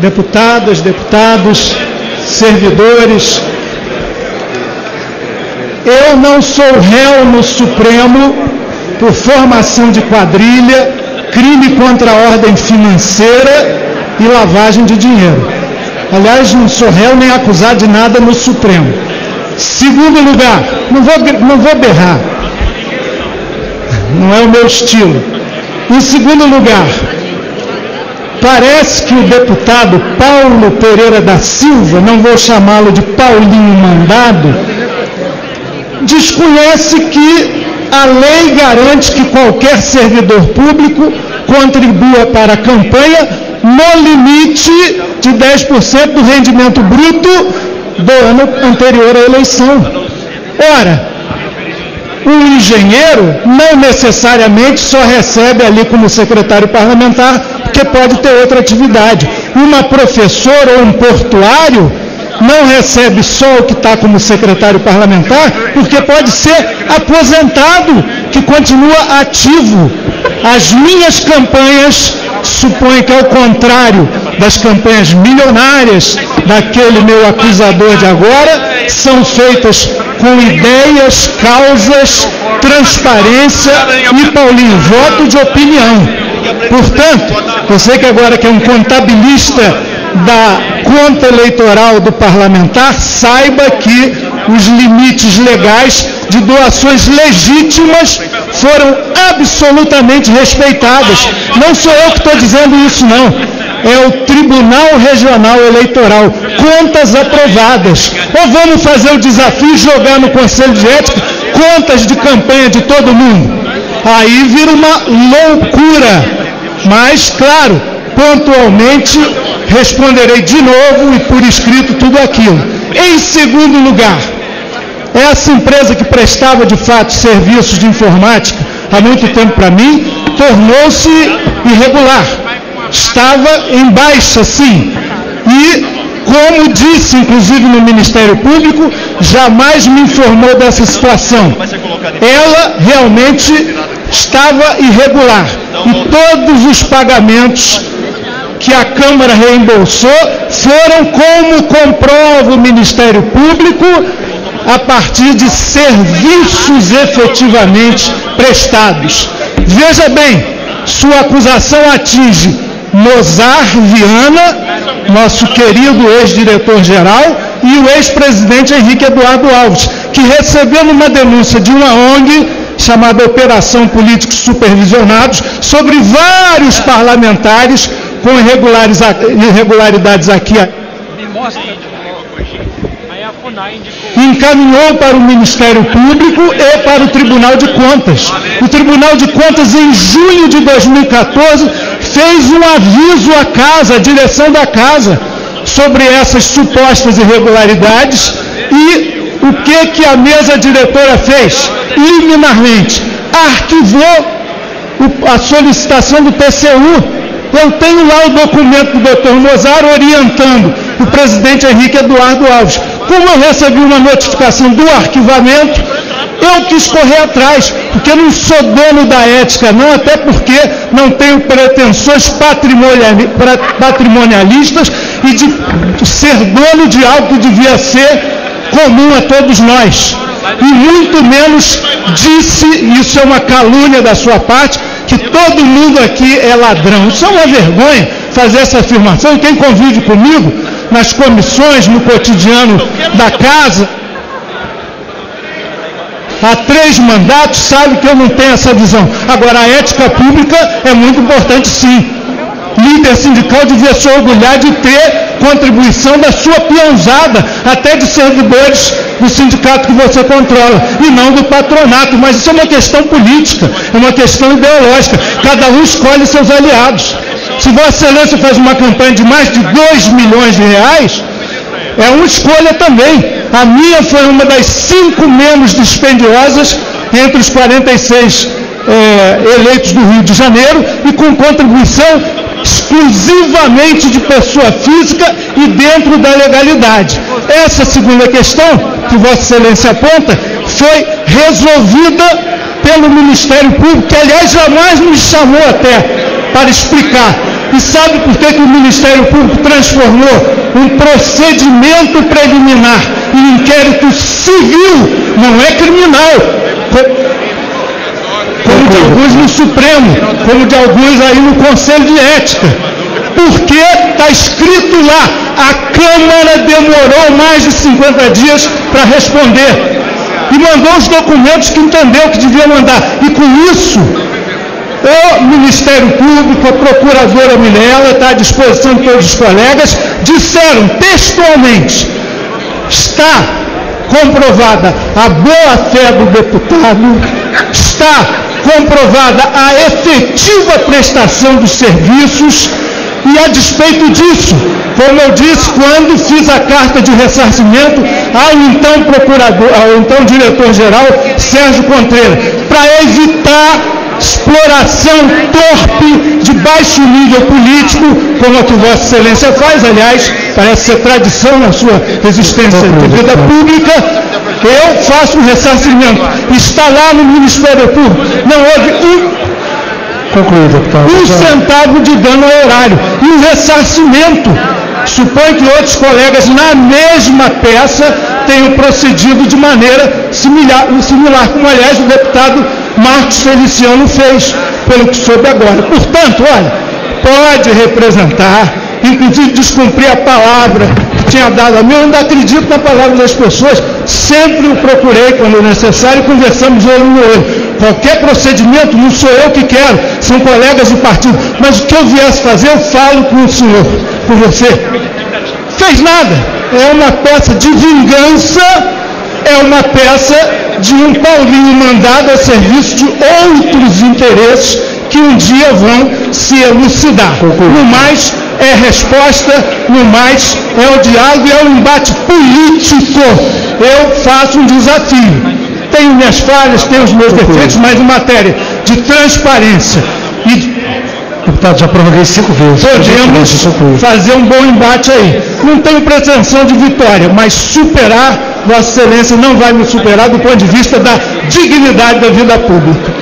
deputadas, deputados, servidores, eu não sou réu no Supremo por formação de quadrilha, crime contra a ordem financeira e lavagem de dinheiro. Aliás, não sou réu nem acusado de nada no Supremo. Segundo lugar, não vou, não vou berrar, não é o meu estilo. Em segundo lugar, parece que o deputado Paulo Pereira da Silva, não vou chamá-lo de Paulinho Mandado, desconhece que a lei garante que qualquer servidor público contribua para a campanha no limite de 10% do rendimento bruto do ano anterior à eleição. Ora, um engenheiro não necessariamente só recebe ali como secretário parlamentar, porque pode ter outra atividade. Uma professora ou um portuário não recebe só o que está como secretário parlamentar, porque pode ser aposentado, que continua ativo. As minhas campanhas supõem que, ao contrário das campanhas milionárias daquele meu acusador de agora, são feitas com ideias, causas, transparência e, Paulinho, voto de opinião. Portanto, você que agora que é um contabilista da conta eleitoral do parlamentar, saiba que os limites legais de doações legítimas foram absolutamente respeitadas. Não sou eu que estou dizendo isso, não. É o Tribunal Regional Eleitoral. Contas aprovadas. Ou vamos fazer o desafio e jogar no Conselho de Ética contas de campanha de todo mundo? Aí vira uma loucura. Mas, claro, pontualmente responderei de novo e por escrito tudo aquilo. Em segundo lugar, essa empresa que prestava de fato serviços de informática há muito tempo para mim, tornou-se irregular. Estava em baixa, sim. E, como disse inclusive no Ministério Público, jamais me informou dessa situação. Ela realmente estava irregular. E todos os pagamentos que a Câmara reembolsou foram, como comprova o Ministério Público, a partir de serviços efetivamente prestados. Veja bem, sua acusação atinge Mozart Viana, nosso querido ex-diretor-geral, e o ex-presidente Henrique Eduardo Alves, que recebeu uma denúncia de uma ONG chamada Operação Políticos Supervisionados sobre vários parlamentares com irregularidades aqui. Encaminhou para o Ministério Público e para o Tribunal de Contas. O Tribunal de Contas, em junho de 2014, fez um aviso à casa, à direção da casa, sobre essas supostas irregularidades e o que, que a mesa diretora fez? Liminarmente, arquivou a solicitação do TCU eu tenho lá o documento do doutor Mozart orientando o presidente Henrique Eduardo Alves. Como eu recebi uma notificação do arquivamento, eu quis correr atrás, porque não sou dono da ética, não, até porque não tenho pretensões patrimonialistas e de ser dono de algo que devia ser comum a todos nós. E muito menos disse, isso é uma calúnia da sua parte, que todo mundo aqui é ladrão. Isso é uma vergonha fazer essa afirmação. Quem convive comigo nas comissões, no cotidiano da casa, há três mandatos, sabe que eu não tenho essa visão. Agora, a ética pública é muito importante, sim. Líder sindical devia se orgulhar de ter contribuição da sua peãozada, até de servidores do sindicato que você controla, e não do patronato. Mas isso é uma questão política, é uma questão ideológica. Cada um escolhe seus aliados. Se Vossa Excelência faz uma campanha de mais de 2 milhões de reais, é uma escolha também. A minha foi uma das cinco menos dispendiosas entre os 46 é, eleitos do Rio de Janeiro e com contribuição exclusivamente de pessoa física e dentro da legalidade. Essa segunda questão, que Vossa Excelência aponta, foi resolvida pelo Ministério Público, que aliás jamais me chamou até para explicar. E sabe por que, que o Ministério Público transformou um procedimento preliminar em inquérito civil, não é criminal? Como de alguns no Supremo, como de alguns aí no Conselho de Ética. Porque está escrito lá, a Câmara demorou mais de 50 dias para responder. E mandou os documentos que entendeu que devia mandar. E com isso, o Ministério Público, a Procuradora Minella, está à disposição de todos os colegas, disseram textualmente, está comprovada a boa-fé do deputado, está comprovada a efetiva prestação dos serviços e a despeito disso, como eu disse quando fiz a carta de ressarcimento ao então procurador, ao então diretor-geral Sérgio Contreira, para evitar exploração torpe de baixo nível político, como a que Vossa Excelência faz, aliás, parece ser tradição na sua resistência de vida pública. Eu faço um ressarcimento. Está lá no Ministério Público. Não houve um deputado. Um centavo de dano ao horário. E o ressarcimento. Suponho que outros colegas na mesma peça tenham procedido de maneira similar, similar como aliás o deputado Marcos Feliciano fez, pelo que soube agora. Portanto, olha, pode representar, inclusive descumprir a palavra tinha dado a mim, eu ainda acredito na palavra das pessoas, sempre o procurei quando necessário e conversamos olho no olho. Qualquer procedimento não sou eu que quero, são colegas de partido, mas o que eu viesse fazer, eu falo com o senhor, com você. Fez nada, é uma peça de vingança, é uma peça de um Paulinho mandado a serviço de outros interesses que um dia vão se elucidar. No mais, é resposta, no mais, é o diálogo e é o embate político. Eu faço um desafio. Tenho minhas falhas, tenho os meus defeitos, mas em matéria de transparência e Deputado, já prorroguei cinco vezes. Podemos fazer um bom embate aí. Não tenho pretensão de vitória, mas superar Vossa Excelência não vai me superar do ponto de vista da dignidade da vida pública.